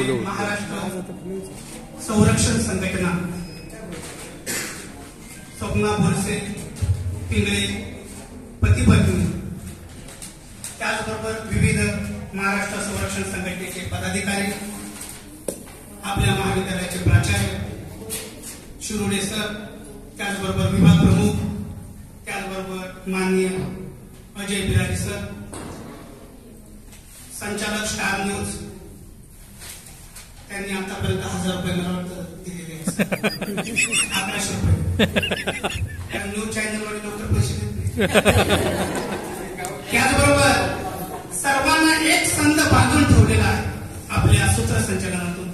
पुढे होतं. महाराष्ट्र संरक्षण संघटना. स्वप्ना बोरसे पिंगळे पती पत्नी त्याचबरोबर विविध महाराष्ट्र संरक्षण संघटनेचे पदाधिकारी आपल्या महाविद्यालयाचे प्राचार्य शिरोडे सर त्याचबरोबर विभाग प्रमुख त्याचबरोबर माननीय अजय बिराजी सर. संचालक स्टार न्यूज त्यांनी आतापर्यंत हजार रुपये मला वाटतं दिलेले अकराशे रुपये. त्या न्यूज चॅनलवर लवकर पैसे देत त्याचबरोबर सर्वांना एक संघ बांधून ठेवलेला आहे आपल्या सूत्रसंचलनातून.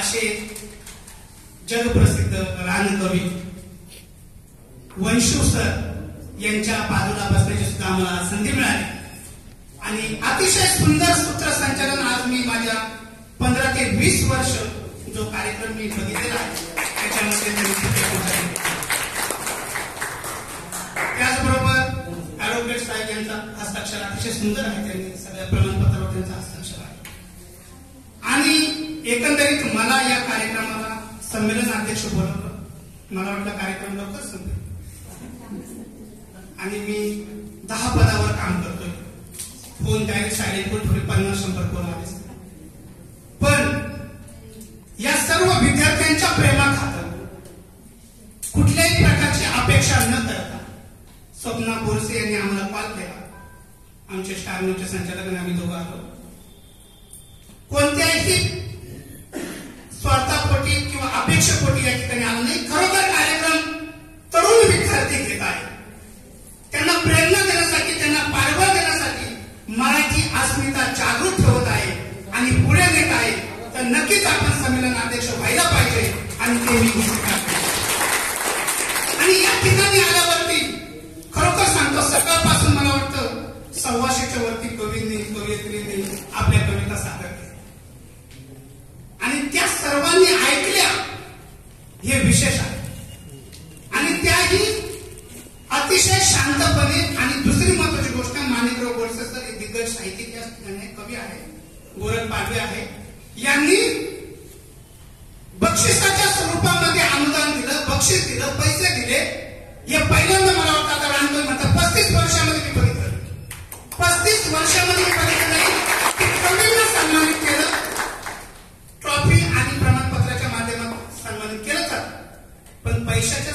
असे जगप्रसिद्ध रानकवी वंशू सर यांच्या बाजूला बसण्याची सुद्धा आम्हाला संधी मिळाली. आणि अतिशय सुंदर सूत्रसंचलन आज मी माझ्या पंधरा ते वीस वर्ष जो कार्यक्रम मी बघितलेला आहे त्याच्यामध्ये त्याचबरोबर ऍडव्होकेट साहेब यांचा हस्ताक्षर अतिशय सुंदर आहे त्यांनी सगळ्या प्रमाणपत्रावर त्यांचा हस्ताक्षर आहे. आणि एकंदरीत मला या कार्यक्रमाला संमेलन अध्यक्ष बोलवलं. मला वाटलं कार्यक्रम लवकर संपेल. आणि मी दहा पदावर काम करतोय. फोन डायरेक्ट सायलेंट थोडे पन्नास शंभर फोन आले पण या सर्व विद्यार्थ्यांच्या प्रेमाखातर कुठल्याही प्रकारची अपेक्षा न करता. स्वप्ना बोरसे यांनी आम्हाला कॉल केला. आमचे स्टार न्यूजचे संचालक आम्ही दोघं आलो. कोणत्याही स्वार्थापोटी किंवा अपेक्षेपोटी या ठिकाणी आलो नाही. खरोखर कार्यक्रम तरुण विद्यार्थी घेत आहे. त्यांना प्रेरणा देण्यासाठी त्यांना पाठबळ देण्यासाठी मराठी अस्मिता जागृत ठेवत आहे आणि पुढे नेत आहे. तर नक्कीच आपण संमेलन अध्यक्ष व्हायला पाहिजे. आणि ते मी आणि या ठिकाणी आल्यावरती खरोखर सांगतो सकाळपासून मला वाटतं सव्वाशेच्या वरती कवींनी कवयित्रींनी आपल्या कविता सादर केल्या. आणि त्या सर्वांनी ऐकल्या हे विशेष आहे. आणि त्याही अतिशय शांतपणे आणि दुसरी महत्वाची गोष्ट माणिकराव गोडसे सर हे दिग्गज साहित्यिक या ठिकाणी कवी आहे गोरख पाडवे आहे यांनी बक्षीस दिलं पैसे दिले. हे पहिल्यांदा मला वाटतं आता राहतोय म्हणतात पस्तीस वर्षामध्ये मी बघितलं पस्तीस वर्षामध्ये मी बघितलं नाही. की सन्मानित केलं. ट्रॉफी आणि प्रमाणपत्राच्या माध्यमातून सन्मानित केलं तर. पण पैशाच्या